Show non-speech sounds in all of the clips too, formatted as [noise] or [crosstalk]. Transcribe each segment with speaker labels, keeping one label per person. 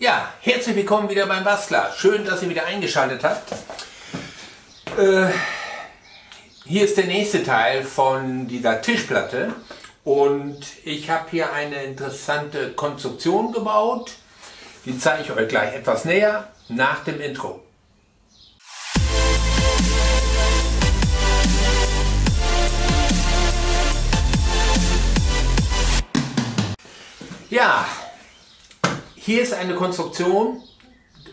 Speaker 1: Ja, herzlich willkommen wieder beim Bastler. Schön, dass ihr wieder eingeschaltet habt. Äh, hier ist der nächste Teil von dieser Tischplatte und ich habe hier eine interessante Konstruktion gebaut. Die zeige ich euch gleich etwas näher nach dem Intro. Ja, hier ist eine Konstruktion,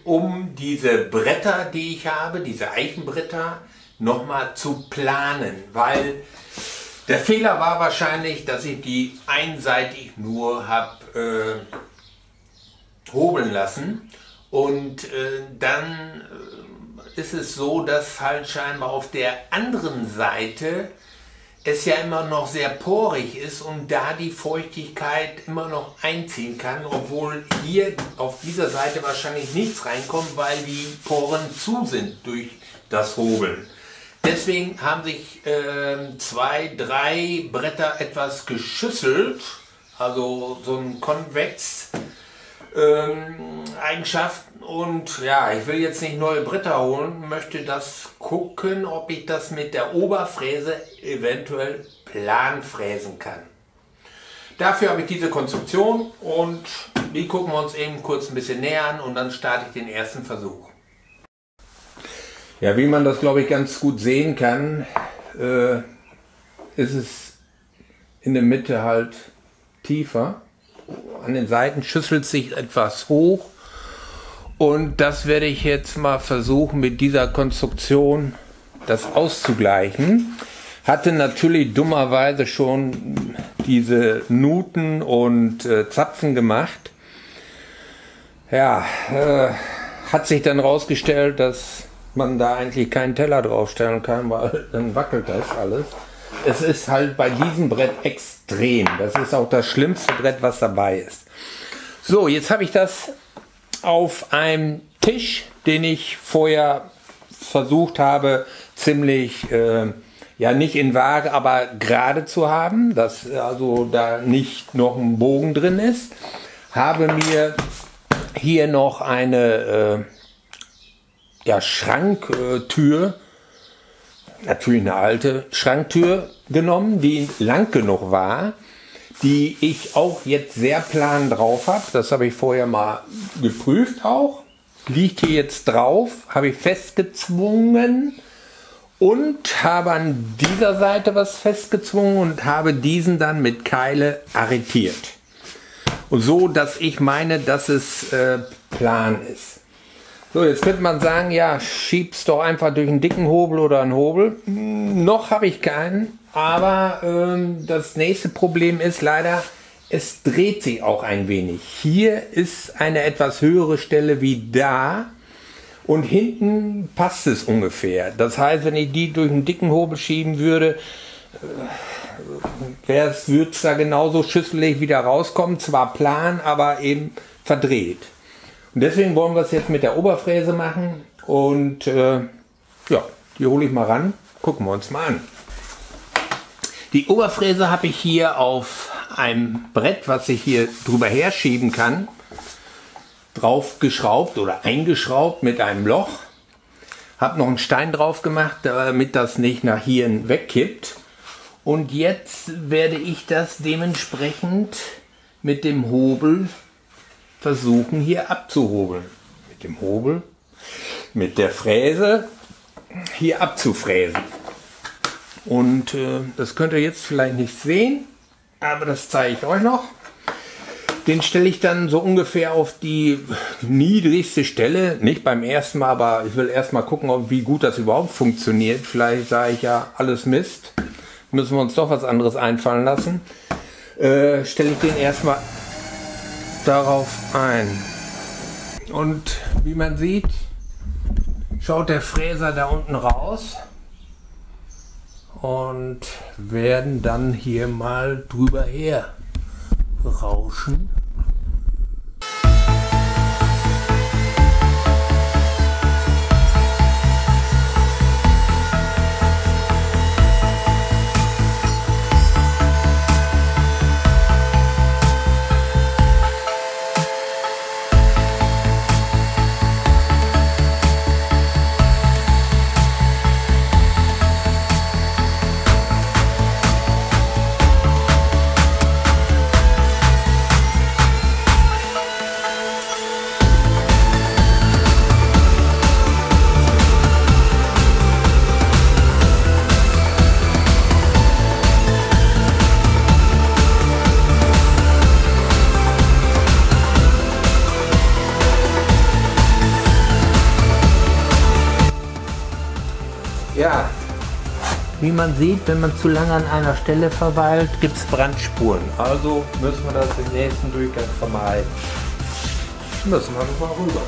Speaker 1: um diese Bretter, die ich habe, diese Eichenbretter, nochmal zu planen, weil der Fehler war wahrscheinlich, dass ich die einseitig nur habe äh, hobeln lassen. Und äh, dann äh, ist es so, dass halt scheinbar auf der anderen Seite es ja immer noch sehr porig ist und da die Feuchtigkeit immer noch einziehen kann, obwohl hier auf dieser Seite wahrscheinlich nichts reinkommt, weil die Poren zu sind durch das Hobeln. Deswegen haben sich äh, zwei, drei Bretter etwas geschüsselt, also so ein konvex ähm, Eigenschaften und ja, ich will jetzt nicht neue Bretter holen, möchte das gucken, ob ich das mit der Oberfräse eventuell plan fräsen kann. Dafür habe ich diese Konstruktion und die gucken wir uns eben kurz ein bisschen näher an und dann starte ich den ersten Versuch. Ja, wie man das glaube ich ganz gut sehen kann, äh, ist es in der Mitte halt tiefer an den Seiten schüsselt sich etwas hoch. Und das werde ich jetzt mal versuchen mit dieser Konstruktion das auszugleichen. Hatte natürlich dummerweise schon diese Nuten und äh, Zapfen gemacht. Ja, äh, hat sich dann rausgestellt, dass man da eigentlich keinen Teller draufstellen kann, weil dann wackelt das alles. Es ist halt bei diesem Brett extra drehen. Das ist auch das schlimmste Brett, was dabei ist. So, jetzt habe ich das auf einem Tisch, den ich vorher versucht habe, ziemlich, äh, ja nicht in Waage, aber gerade zu haben, dass also da nicht noch ein Bogen drin ist. Habe mir hier noch eine äh, ja, Schranktür, natürlich eine alte Schranktür genommen, die lang genug war, die ich auch jetzt sehr plan drauf habe. Das habe ich vorher mal geprüft auch. Liegt hier jetzt drauf, habe ich festgezwungen und habe an dieser Seite was festgezwungen und habe diesen dann mit Keile arretiert. Und so, dass ich meine, dass es äh, plan ist. So, jetzt könnte man sagen, ja, schieb's doch einfach durch einen dicken Hobel oder einen Hobel. Hm, noch habe ich keinen, aber ähm, das nächste Problem ist leider, es dreht sich auch ein wenig. Hier ist eine etwas höhere Stelle wie da und hinten passt es ungefähr. Das heißt, wenn ich die durch einen dicken Hobel schieben würde, äh, würde es da genauso schüsselig wieder rauskommen. Zwar plan, aber eben verdreht. Und deswegen wollen wir es jetzt mit der Oberfräse machen. Und äh, ja, die hole ich mal ran. Gucken wir uns mal an. Die Oberfräse habe ich hier auf einem Brett, was ich hier drüber herschieben kann, drauf geschraubt oder eingeschraubt mit einem Loch. Habe noch einen Stein drauf gemacht, damit das nicht nach hier wegkippt. Und jetzt werde ich das dementsprechend mit dem Hobel versuchen hier abzuhobeln. Mit dem Hobel, mit der Fräse hier abzufräsen. Und äh, das könnt ihr jetzt vielleicht nicht sehen, aber das zeige ich euch noch. Den stelle ich dann so ungefähr auf die niedrigste Stelle. Nicht beim ersten Mal, aber ich will erst mal gucken, wie gut das überhaupt funktioniert. Vielleicht sage ich ja alles Mist. Müssen wir uns doch was anderes einfallen lassen. Äh, stelle ich den erstmal darauf ein. Und wie man sieht, schaut der Fräser da unten raus und werden dann hier mal drüber her rauschen. Wie man sieht, wenn man zu lange an einer Stelle verweilt, gibt es Brandspuren. Also müssen wir das im nächsten Durchgang vermeiden. Müssen wir nochmal rüber.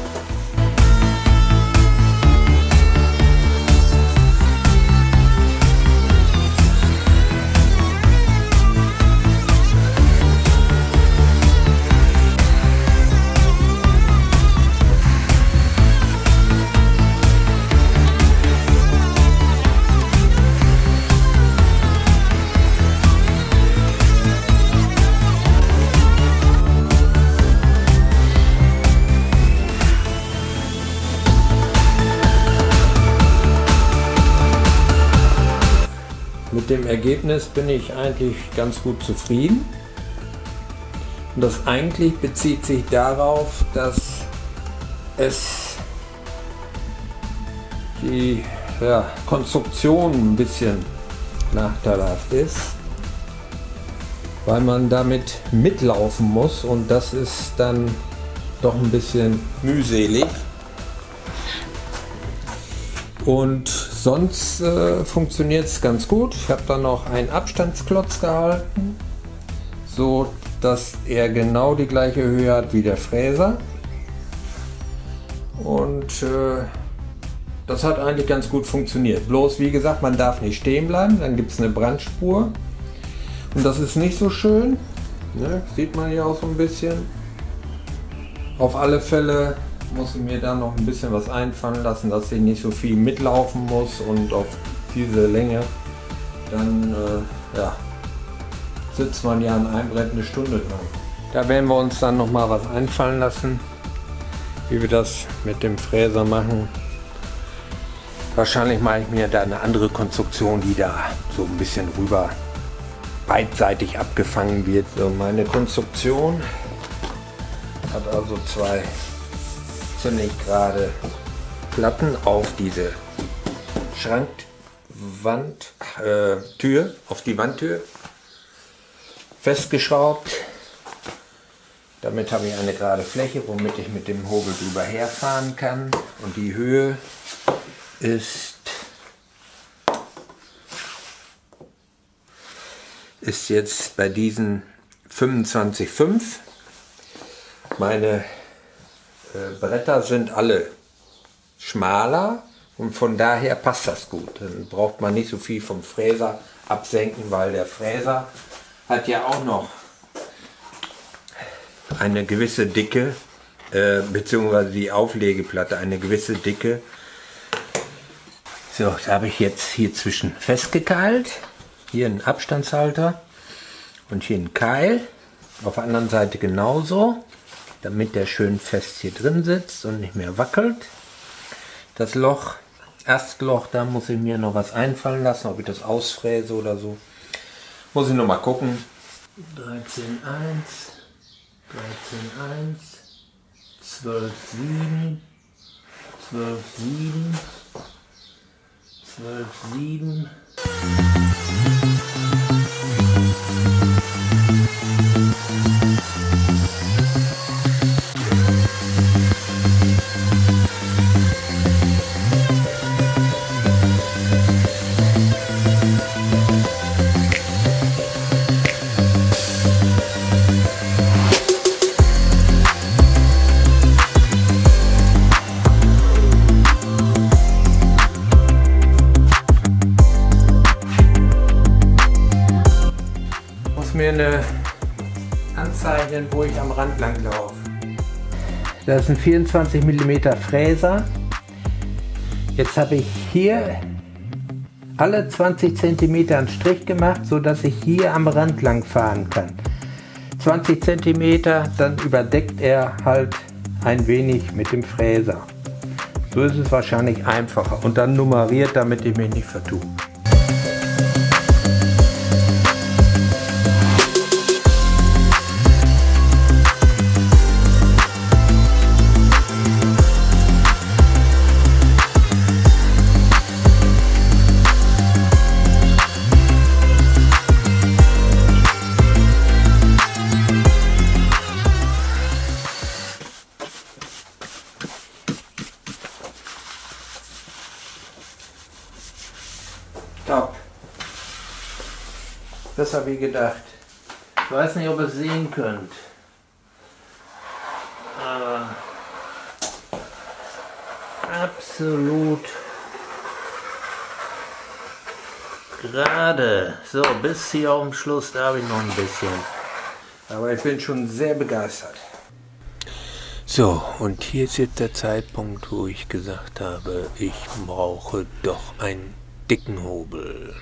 Speaker 1: Ergebnis bin ich eigentlich ganz gut zufrieden. Und das eigentlich bezieht sich darauf, dass es die ja, Konstruktion ein bisschen nachteilhaft ist, weil man damit mitlaufen muss und das ist dann doch ein bisschen mühselig. Und sonst äh, funktioniert es ganz gut. Ich habe da noch einen Abstandsklotz gehalten, so dass er genau die gleiche Höhe hat wie der Fräser. Und äh, das hat eigentlich ganz gut funktioniert. Bloß wie gesagt, man darf nicht stehen bleiben, dann gibt es eine Brandspur. Und das ist nicht so schön. Ne? Sieht man hier auch so ein bisschen. Auf alle Fälle muss ich mir da noch ein bisschen was einfallen lassen, dass ich nicht so viel mitlaufen muss und auf diese Länge dann äh, ja, sitzt man ja an einem Brett eine Stunde lang. Da werden wir uns dann noch mal was einfallen lassen, wie wir das mit dem Fräser machen. Wahrscheinlich mache ich mir da eine andere Konstruktion, die da so ein bisschen rüber beidseitig abgefangen wird. So meine Konstruktion hat also zwei ziemlich gerade Platten auf diese Schrankwandtür, äh, auf die Wandtür festgeschraubt. Damit habe ich eine gerade Fläche, womit ich mit dem Hobel drüber herfahren kann. Und die Höhe ist, ist jetzt bei diesen 25,5. Meine Bretter sind alle schmaler und von daher passt das gut. Dann braucht man nicht so viel vom Fräser absenken, weil der Fräser hat ja auch noch eine gewisse Dicke, äh, beziehungsweise die Auflegeplatte eine gewisse Dicke. So, da habe ich jetzt hier zwischen festgekeilt. Hier einen Abstandshalter und hier einen Keil. Auf der anderen Seite genauso damit der schön fest hier drin sitzt und nicht mehr wackelt. Das Loch, Erstloch, da muss ich mir noch was einfallen lassen, ob ich das ausfräse oder so. Muss ich noch mal gucken. 13,1, 13,1, 12,7, 12,7, 12,7. mir eine anzeichnen, wo ich am Rand lang laufe. Das ist ein 24 mm Fräser. Jetzt habe ich hier alle 20 cm einen Strich gemacht, so dass ich hier am Rand lang fahren kann. 20 cm, dann überdeckt er halt ein wenig mit dem Fräser. So ist es wahrscheinlich einfacher und dann nummeriert, damit ich mich nicht vertue. Besser wie gedacht. Ich weiß nicht, ob ihr es sehen könnt. Aber absolut gerade. So, bis hier am Schluss, da habe ich noch ein bisschen. Aber ich bin schon sehr begeistert. So, und hier ist jetzt der Zeitpunkt, wo ich gesagt habe, ich brauche doch einen dicken Hobel.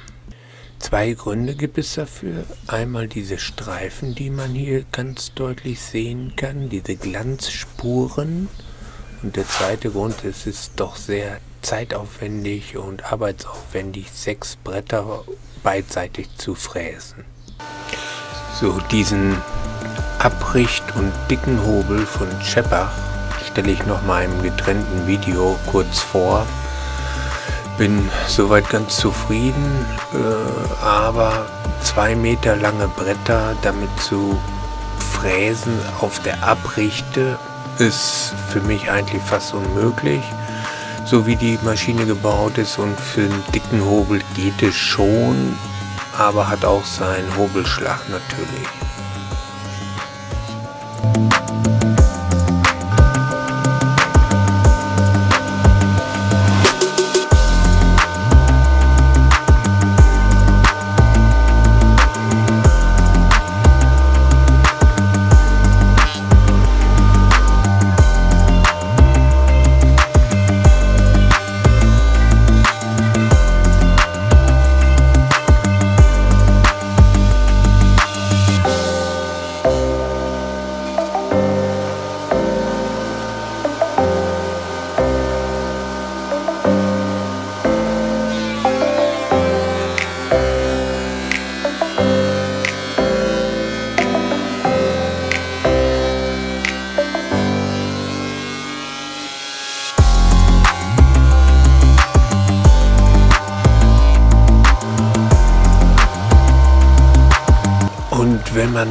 Speaker 1: Zwei Gründe gibt es dafür. Einmal diese Streifen, die man hier ganz deutlich sehen kann, diese Glanzspuren. Und der zweite Grund, es ist doch sehr zeitaufwendig und arbeitsaufwendig, sechs Bretter beidseitig zu fräsen. So, diesen Abricht- und dicken Hobel von Scheppach stelle ich noch mal im getrennten Video kurz vor. Bin soweit ganz zufrieden, äh, aber zwei Meter lange Bretter damit zu fräsen auf der Abrichte ist für mich eigentlich fast unmöglich so wie die Maschine gebaut ist und für einen dicken Hobel geht es schon, aber hat auch seinen Hobelschlag natürlich.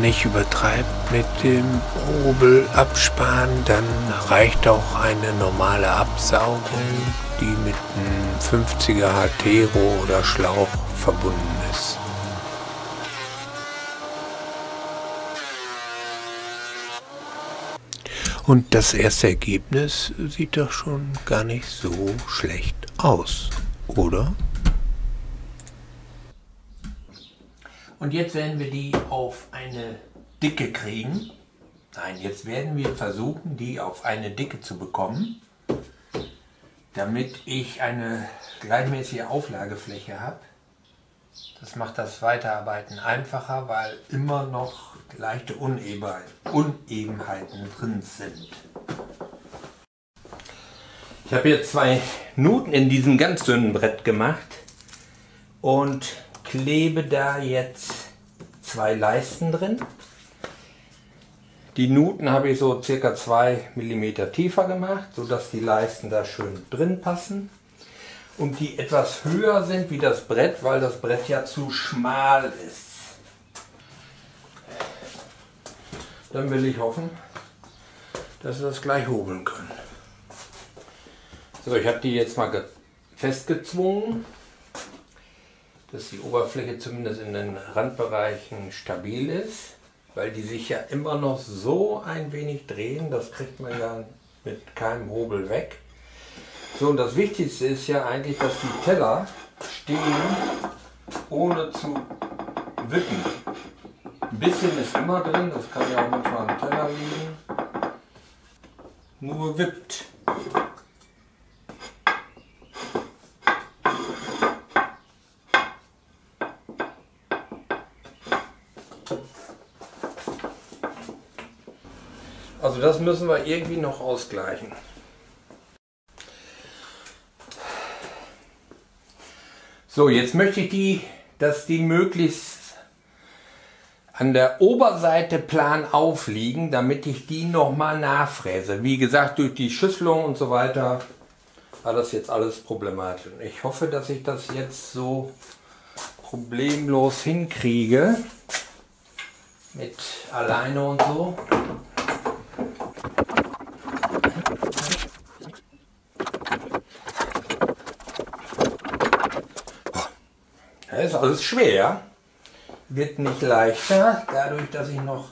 Speaker 1: Nicht übertreibt mit dem Hobel absparen, dann reicht auch eine normale Absaugung, die mit einem 50er HT-Rohr oder Schlauch verbunden ist. Und das erste Ergebnis sieht doch schon gar nicht so schlecht aus, oder? Und jetzt werden wir die auf eine Dicke kriegen. Nein, jetzt werden wir versuchen, die auf eine Dicke zu bekommen, damit ich eine gleichmäßige Auflagefläche habe. Das macht das Weiterarbeiten einfacher, weil immer noch leichte Unebenheiten drin sind. Ich habe jetzt zwei Nuten in diesem ganz dünnen Brett gemacht und klebe da jetzt zwei Leisten drin. Die Nuten habe ich so circa 2 mm tiefer gemacht, sodass die Leisten da schön drin passen. Und die etwas höher sind wie das Brett, weil das Brett ja zu schmal ist. Dann will ich hoffen, dass wir das gleich hobeln können. So, ich habe die jetzt mal festgezwungen dass die Oberfläche zumindest in den Randbereichen stabil ist, weil die sich ja immer noch so ein wenig drehen, das kriegt man ja mit keinem Hobel weg. So, und das Wichtigste ist ja eigentlich, dass die Teller stehen, ohne zu wippen. Ein bisschen ist immer drin, das kann ja auch manchmal am Teller liegen. Nur wippt. Also das müssen wir irgendwie noch ausgleichen. So, jetzt möchte ich die, dass die möglichst an der Oberseite plan aufliegen, damit ich die nochmal nachfräse. Wie gesagt, durch die Schüsselung und so weiter war das jetzt alles problematisch. Ich hoffe, dass ich das jetzt so problemlos hinkriege. Mit alleine und so. Ist alles schwer. wird nicht leichter, dadurch, dass ich noch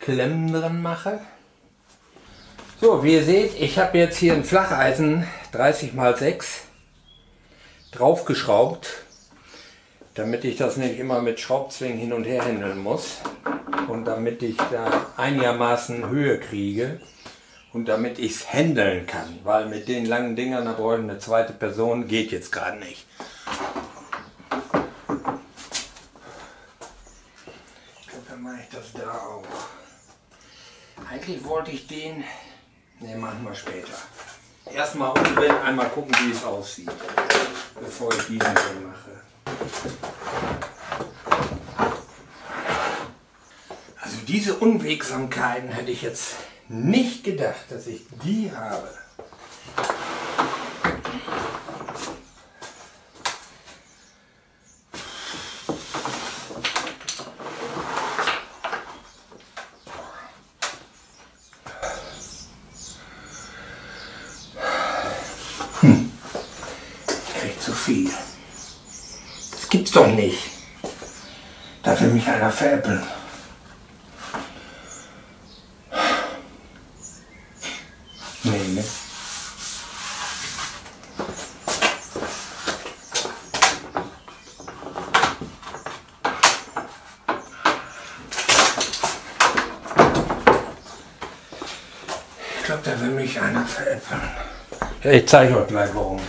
Speaker 1: Klemmen dran mache. So, wie ihr seht, ich habe jetzt hier ein Flacheisen 30 x 6 draufgeschraubt, damit ich das nicht immer mit Schraubzwingen hin und her händeln muss und damit ich da einigermaßen Höhe kriege und damit ich es handeln kann, weil mit den langen Dingern, da brauche ich eine zweite Person, geht jetzt gerade nicht. Ich glaube, dann mache ich das da auch. Eigentlich wollte ich den, ne, machen wir später. Erstmal unten einmal gucken, wie es aussieht, bevor ich diesen hier mache. Also diese Unwegsamkeiten hätte ich jetzt nicht gedacht, dass ich die habe. Hm. Ich krieg zu viel. Das gibt's doch nicht. Da will mich einer veräppeln. Ich zeige euch gleich warum.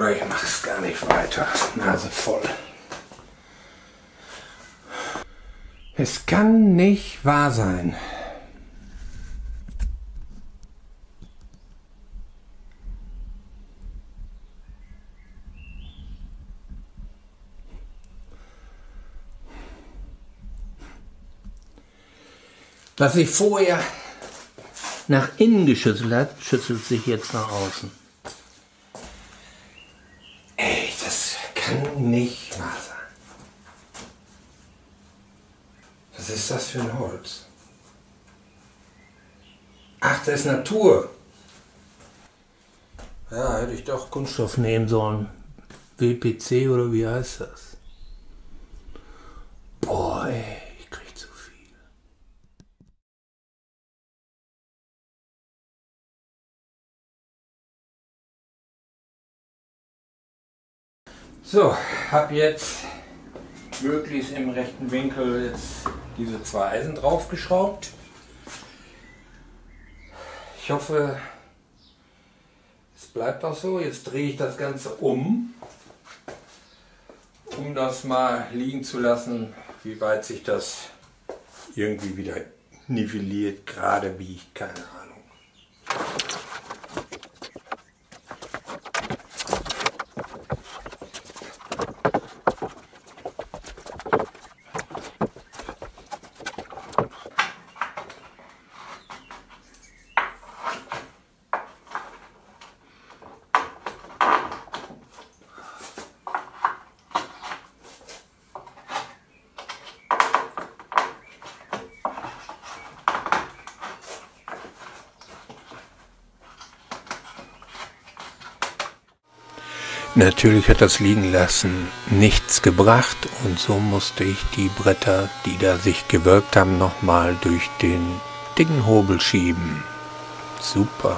Speaker 1: Oder ich mache es gar nicht weiter. Nase voll. Es kann nicht wahr sein. Was sich vorher nach innen geschüttelt hat, schüttelt sich jetzt nach außen. Ey, das kann nicht wahr sein. Was ist das für ein Holz? Ach, das ist Natur. Ja, hätte ich doch Kunststoff nehmen sollen. WPC oder wie heißt das? Boah, ey. So, habe jetzt möglichst im rechten Winkel jetzt diese zwei Eisen draufgeschraubt. Ich hoffe, es bleibt auch so. Jetzt drehe ich das Ganze um, um das mal liegen zu lassen, wie weit sich das irgendwie wieder nivelliert, gerade wie ich keine Ahnung. Natürlich hat das Liegenlassen nichts gebracht und so musste ich die Bretter, die da sich gewölbt haben, nochmal durch den dicken Hobel schieben. Super.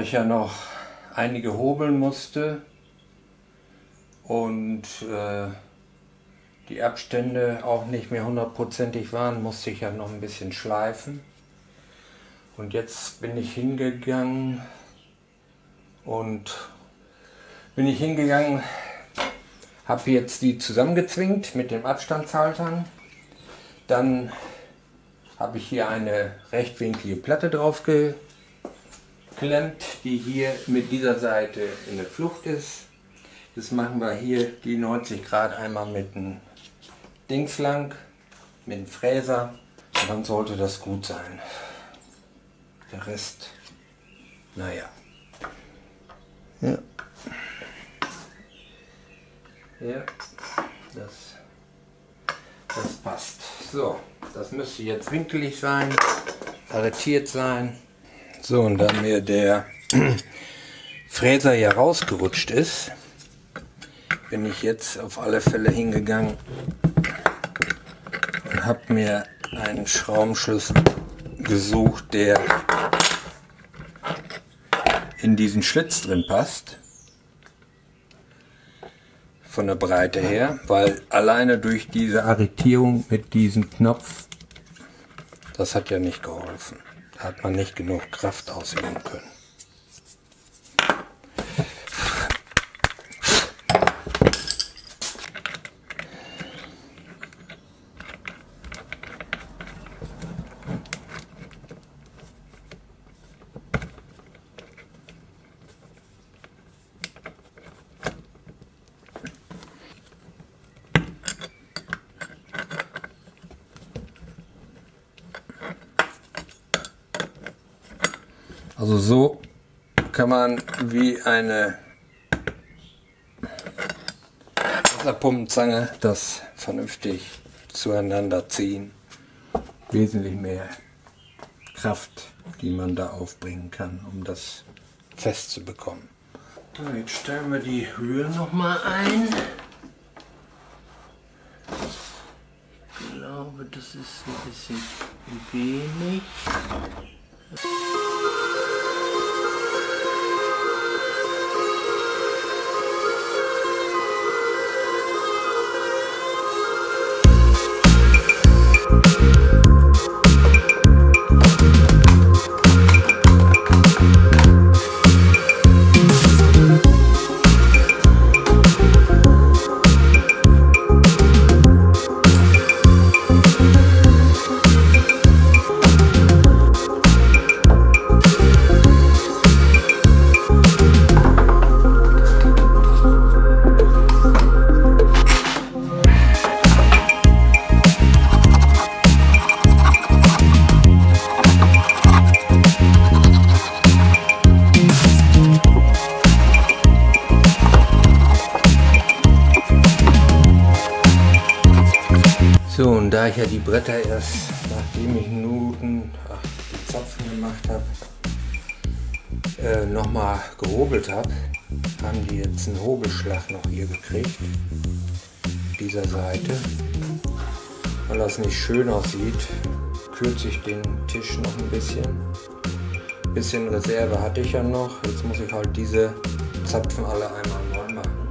Speaker 1: Ich ja noch einige hobeln musste und äh, die Abstände auch nicht mehr hundertprozentig waren, musste ich ja noch ein bisschen schleifen. Und jetzt bin ich hingegangen und bin ich hingegangen, habe jetzt die zusammengezwingt mit den Abstandshaltern. Dann habe ich hier eine rechtwinklige Platte drauf klemmt, die hier mit dieser Seite in der Flucht ist. Das machen wir hier die 90 Grad einmal mit dem Dings lang, mit dem Fräser. Und dann sollte das gut sein. Der Rest, naja. Ja. Ja, das, das passt. So, das müsste jetzt winkelig sein, arretiert sein. So, und da mir der [clears throat] Fräser ja rausgerutscht ist, bin ich jetzt auf alle Fälle hingegangen und habe mir einen Schraubenschlüssel gesucht, der in diesen Schlitz drin passt. Von der Breite her, weil alleine durch diese Arretierung mit diesem Knopf, das hat ja nicht geholfen. Hat man nicht genug Kraft ausüben können. Also so kann man wie eine Wasserpumpenzange das vernünftig zueinander ziehen. Wesentlich mehr Kraft, die man da aufbringen kann, um das fest zu bekommen. So, jetzt stellen wir die Höhe noch mal ein. Ich glaube, das ist ein bisschen wenig. Und da ich ja die Bretter erst, nachdem ich Nuten, ach, die Zapfen gemacht habe, äh, nochmal gehobelt habe, haben die jetzt einen Hobelschlag noch hier gekriegt. Dieser Seite. Weil das nicht schön aussieht, kürze ich den Tisch noch ein bisschen. Bisschen Reserve hatte ich ja noch. Jetzt muss ich halt diese Zapfen alle einmal neu machen.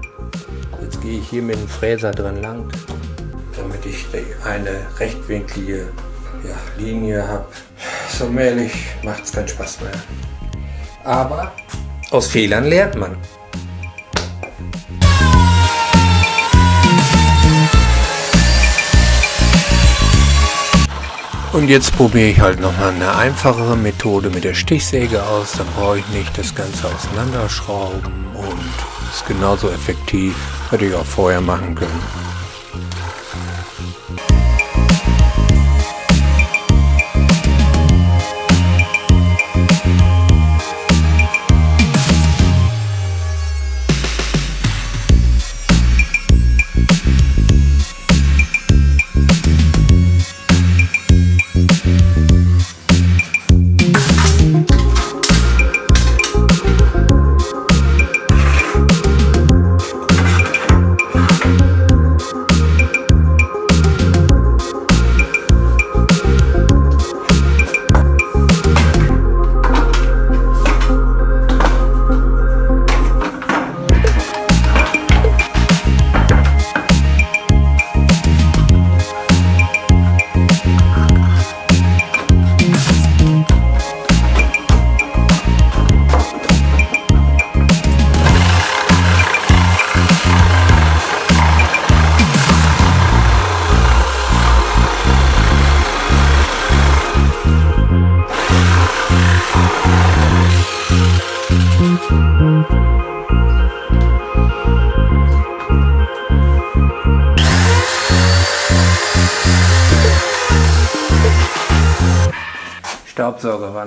Speaker 1: Jetzt gehe ich hier mit dem Fräser drin lang damit ich eine rechtwinklige ja, Linie habe. So mählich macht es keinen Spaß mehr. Aber aus Fehlern lernt man. Und jetzt probiere ich halt nochmal eine einfachere Methode mit der Stichsäge aus. Dann brauche ich nicht das Ganze auseinanderschrauben und ist genauso effektiv. Hätte ich auch vorher machen können. Staubsauger war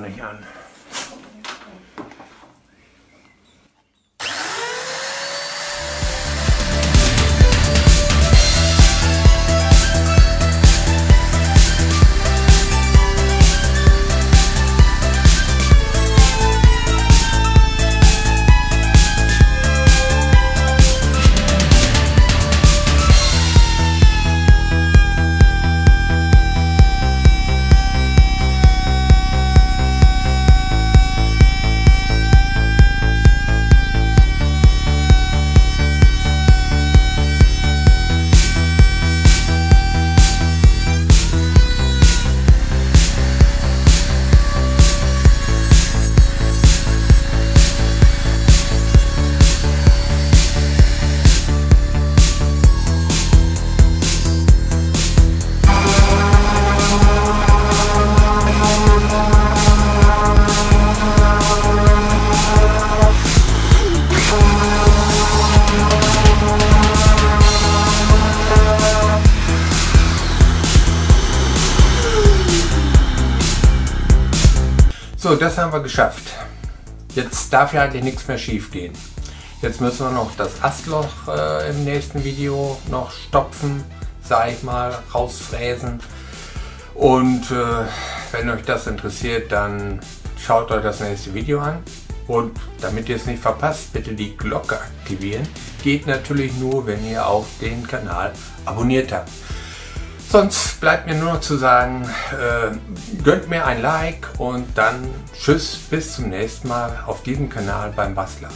Speaker 1: So, das haben wir geschafft. Jetzt darf ja eigentlich nichts mehr schief gehen. Jetzt müssen wir noch das Astloch äh, im nächsten Video noch stopfen, sag ich mal, rausfräsen. Und äh, wenn euch das interessiert, dann schaut euch das nächste Video an. Und damit ihr es nicht verpasst, bitte die Glocke aktivieren. Geht natürlich nur, wenn ihr auch den Kanal abonniert habt. Sonst bleibt mir nur noch zu sagen, äh, gönnt mir ein Like und dann tschüss, bis zum nächsten Mal auf diesem Kanal beim Bastler.